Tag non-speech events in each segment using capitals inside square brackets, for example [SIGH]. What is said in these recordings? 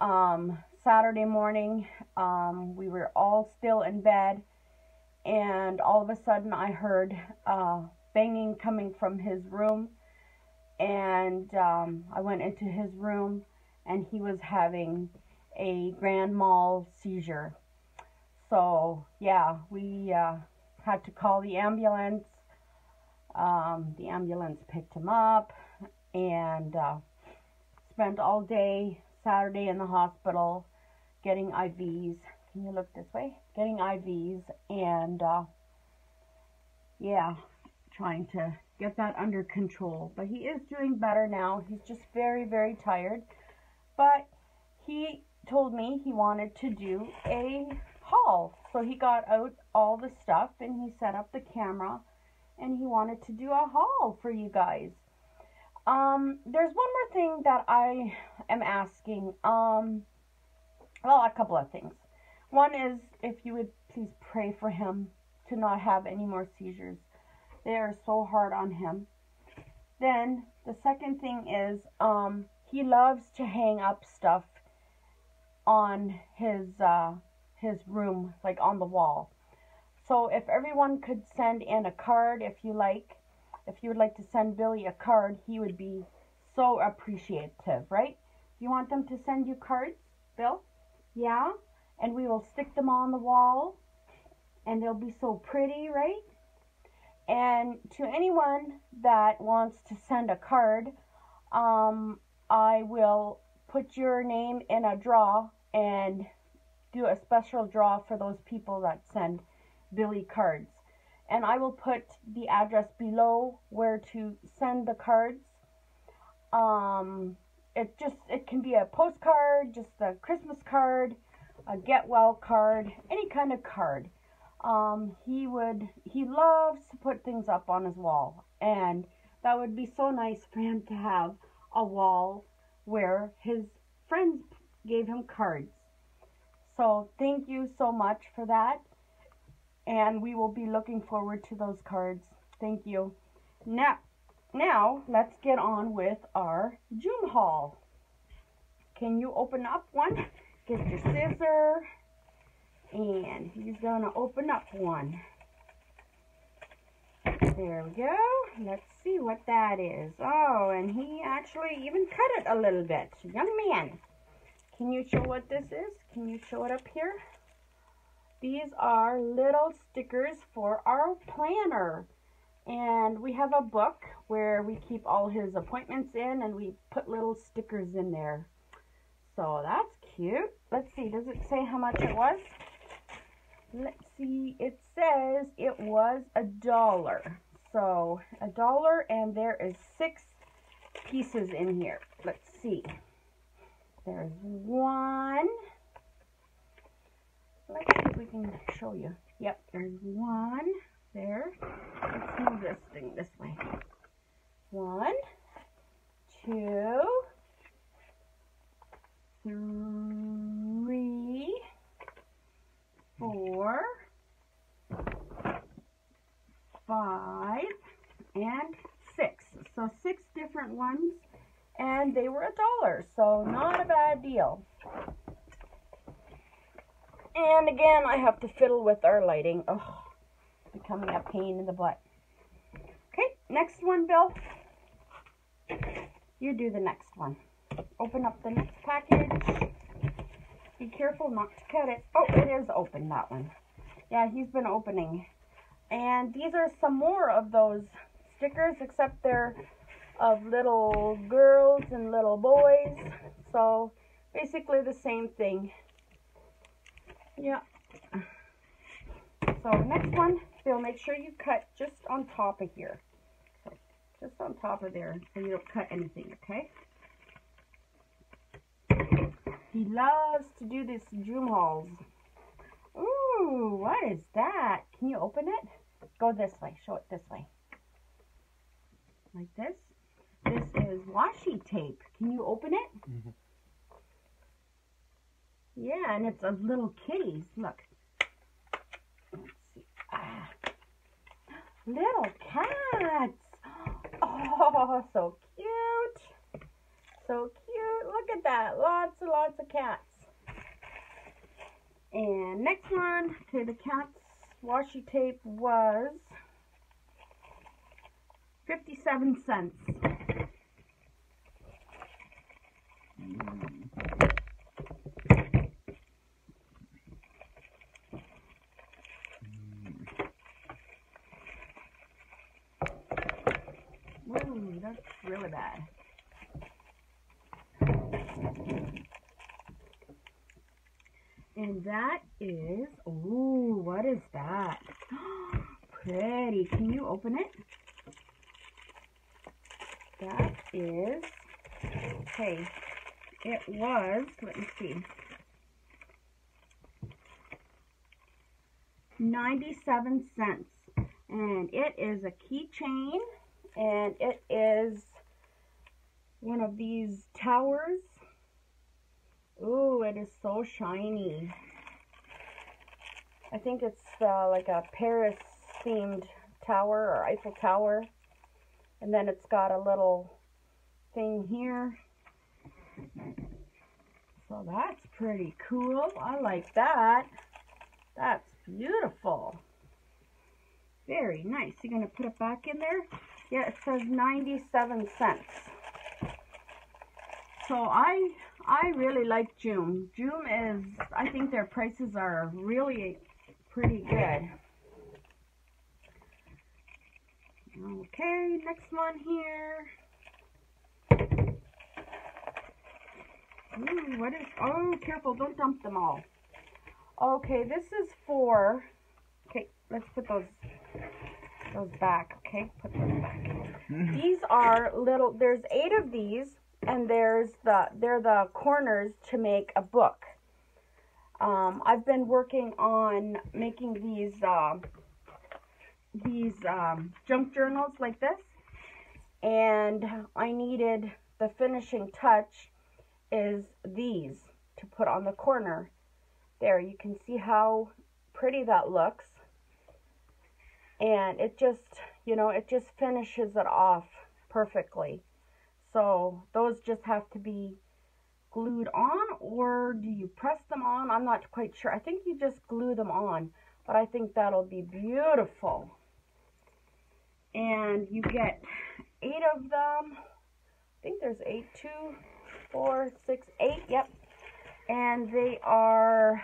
Um, Saturday morning, um, we were all still in bed, and all of a sudden I heard uh, banging coming from his room, and um, I went into his room, and he was having a grand mal seizure. So yeah, we uh, had to call the ambulance. Um, the ambulance picked him up and uh, spent all day Saturday in the hospital getting IVs. Can you look this way? Getting IVs and uh, yeah, trying to get that under control. But he is doing better now. He's just very, very tired. But he told me he wanted to do a haul. So he got out all the stuff and he set up the camera and he wanted to do a haul for you guys. Um, there's one more thing that I am asking. Um, well, a couple of things. One is if you would please pray for him to not have any more seizures. They are so hard on him. Then the second thing is um, he loves to hang up stuff on his uh, his room, like on the wall. So if everyone could send in a card, if you like, if you would like to send Billy a card, he would be so appreciative, right? Do You want them to send you cards, Bill? Yeah? And we will stick them on the wall, and they'll be so pretty, right? And to anyone that wants to send a card, um, I will put your name in a draw and do a special draw for those people that send Billy cards. And I will put the address below where to send the cards. Um, it just, it can be a postcard, just a Christmas card, a get well card, any kind of card. Um, he would, he loves to put things up on his wall. And that would be so nice for him to have a wall where his friends gave him cards. So thank you so much for that. And we will be looking forward to those cards. Thank you. Now, now let's get on with our Joom haul. Can you open up one? [LAUGHS] Get your scissor. And he's going to open up one. There we go. Let's see what that is. Oh, and he actually even cut it a little bit. Young man. Can you show what this is? Can you show it up here? These are little stickers for our planner. And we have a book where we keep all his appointments in and we put little stickers in there. So that's cute. Let's see, does it say how much it was? Let's see, it says it was a dollar. So a dollar and there is six pieces in here. Let's see. There's one. Let's see if we can show you. Yep, there's one. There. Let's move this thing this way. One, two, three, four, five, and six. So six different ones and they were a dollar, so not a bad deal. And again, I have to fiddle with our lighting. Oh, becoming a pain in the butt. Okay, next one, Bill. You do the next one. Open up the next package. Be careful not to cut it. Oh, it is open, that one. Yeah, he's been opening. And these are some more of those stickers, except they're of little girls and little boys. So basically the same thing. Yeah. So next one, Bill, make sure you cut just on top of here. So just on top of there so you don't cut anything, okay? He loves to do this Joom hauls. Ooh, what is that? Can you open it? Go this way. Show it this way. Like this. This is washi tape. Can you open it? Mm -hmm. Yeah, and it's of little kitties. Look. Let's see. Ah. Little cats. Oh, so cute. So cute. Look at that. Lots and lots of cats. And next one, okay, the cat's washi tape was 57 cents. Ooh, that's really bad. And that is, ooh, what is that? [GASPS] Pretty. Can you open it? That is, okay, it was, let me see, 97 cents. And it is a keychain, and it is one of these towers Ooh, it is so shiny. I think it's uh, like a Paris themed tower or Eiffel Tower. And then it's got a little thing here. So that's pretty cool. I like that. That's beautiful. Very nice. You're going to put it back in there? Yeah, it says 97 cents. So I I really like Joom. Joom is, I think their prices are really pretty good. Okay, next one here. Ooh, what is, oh, careful, don't dump them all. Okay, this is for, okay, let's put those, those back, okay, put those back. these are little, there's eight of these and there's the they're the corners to make a book. Um, I've been working on making these uh, these um, junk journals like this, and I needed the finishing touch is these to put on the corner. There, you can see how pretty that looks, and it just you know it just finishes it off perfectly. So those just have to be glued on or do you press them on? I'm not quite sure. I think you just glue them on, but I think that'll be beautiful. And you get eight of them. I think there's eight, two, four, six, eight. Yep. And they are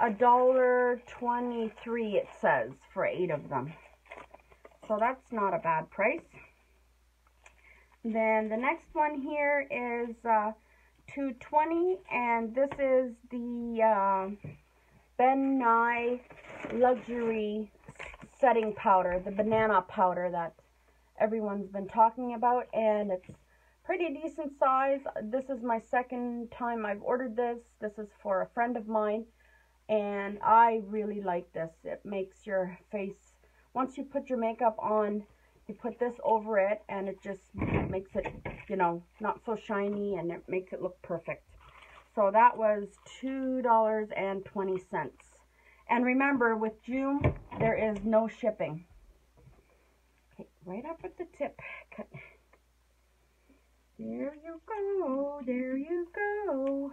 a dollar twenty-three. It says for eight of them. So that's not a bad price. Then the next one here is uh, 220 and this is the uh, Ben Nye Luxury Setting Powder, the banana powder that everyone's been talking about and it's pretty decent size. This is my second time I've ordered this. This is for a friend of mine and I really like this. It makes your face, once you put your makeup on, you put this over it and it just makes it, you know, not so shiny and it makes it look perfect. So that was $2.20. And remember, with Joom, there is no shipping. Okay, right up at the tip. There you go, there you go.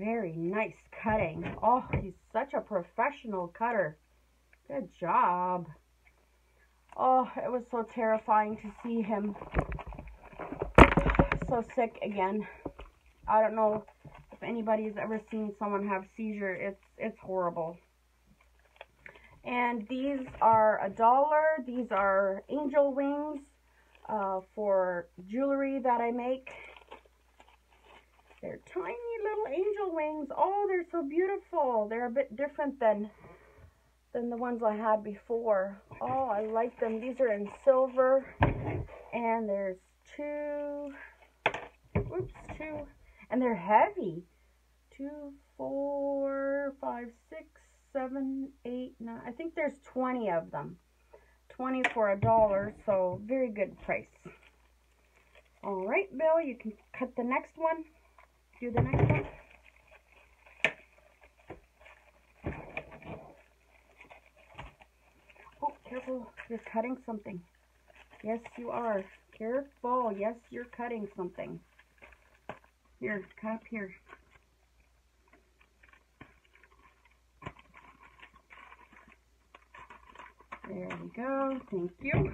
Very nice cutting. Oh, he's such a professional cutter. Good job. Oh, it was so terrifying to see him so sick again. I don't know if anybody's ever seen someone have seizure. It's it's horrible. And these are a dollar. These are angel wings uh, for jewelry that I make. They're tiny little angel. Oh, they're so beautiful. They're a bit different than than the ones I had before. Oh, I like them. These are in silver. And there's two, oops, two, and they're heavy. Two, four, five, six, seven, eight, nine. I think there's 20 of them. 20 for a dollar, so very good price. All right, Bill, you can cut the next one. Do the next one. Careful, you're cutting something. Yes, you are. Careful. Yes, you're cutting something. Here, cut up here. There we go. Thank you.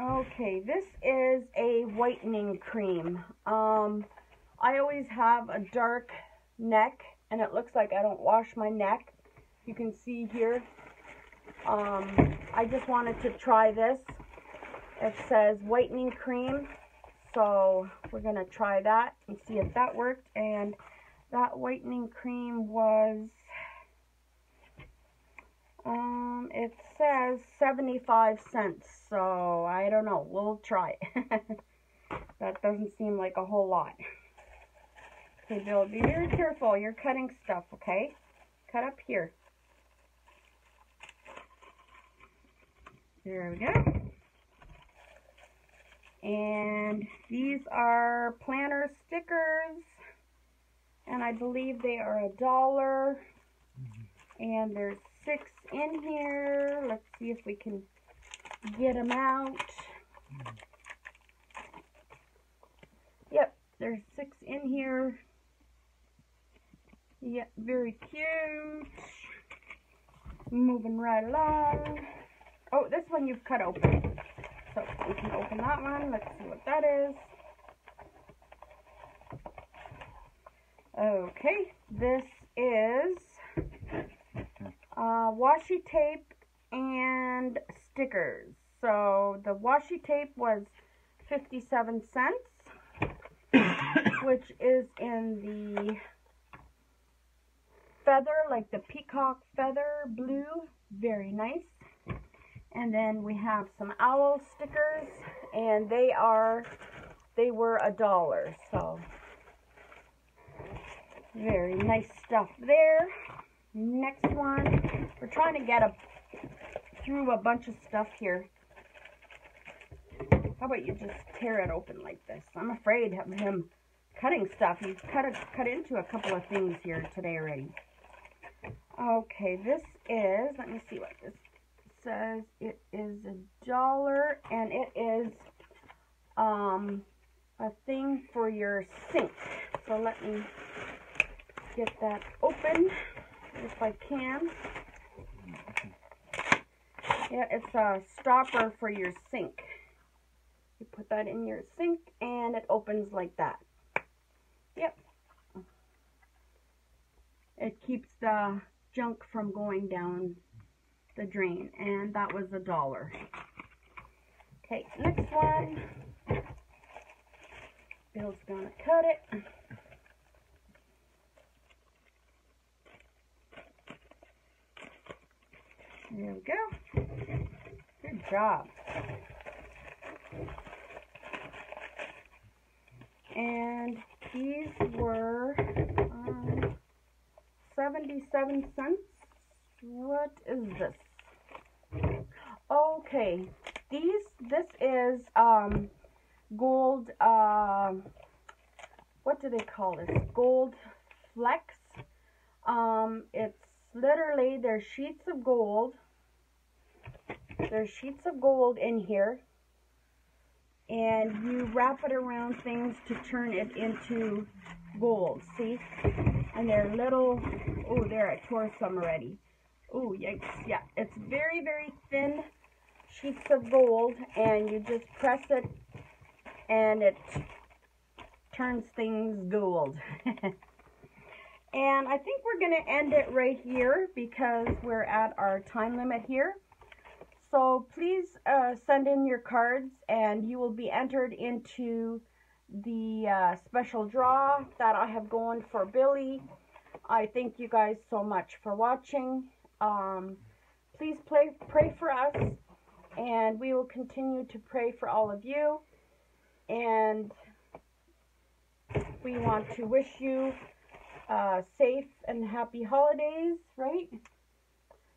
Okay, this is a whitening cream. Um, I always have a dark neck, and it looks like I don't wash my neck. You can see here. Um, I just wanted to try this. It says whitening cream, so we're going to try that and see if that worked. And that whitening cream was, um, it says 75 cents, so I don't know, we'll try it. [LAUGHS] that doesn't seem like a whole lot. Okay, Bill, be very careful, you're cutting stuff, okay? Cut up here. There we go. And these are planner stickers and I believe they are a dollar. And there's six in here. Let's see if we can get them out. Yep, there's six in here. Yep, very cute. Moving right along. Oh, this one you've cut open. So we can open that one. Let's see what that is. Okay, this is uh, washi tape and stickers. So the washi tape was 57 cents, [COUGHS] which is in the feather, like the peacock feather blue. Very nice. And then we have some owl stickers, and they are, they were a dollar, so very nice stuff there. Next one. We're trying to get a through a bunch of stuff here. How about you just tear it open like this? I'm afraid of him cutting stuff. He's cut a, cut into a couple of things here today already. Okay, this is, let me see what this says. It is a dollar and it is um, a thing for your sink. So let me get that open if I can. Yeah, it's a stopper for your sink. You put that in your sink and it opens like that. Yep. It keeps the junk from going down the drain and that was a dollar. Okay, next one. Bill's gonna cut it. There we go. Good job. And these were 77 cents. What is this? Okay, these, this is um, gold, uh, what do they call this? Gold flex. Um, it's literally, there's sheets of gold. There's sheets of gold in here. And you wrap it around things to turn it into gold. See? And they're little, oh, there, I tore some already. Oh, yikes. Yeah, it's very, very thin sheets of gold. And you just press it and it turns things gold. [LAUGHS] And I think we're going to end it right here because we're at our time limit here. So please uh, send in your cards and you will be entered into the uh, special draw that I have going for Billy. I thank you guys so much for watching. Um, please play, pray for us and we will continue to pray for all of you. And we want to wish you uh, safe and happy holidays, right?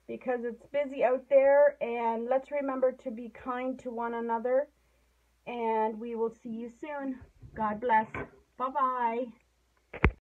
Because it's busy out there, and let's remember to be kind to one another. And we will see you soon. God bless. Bye-bye.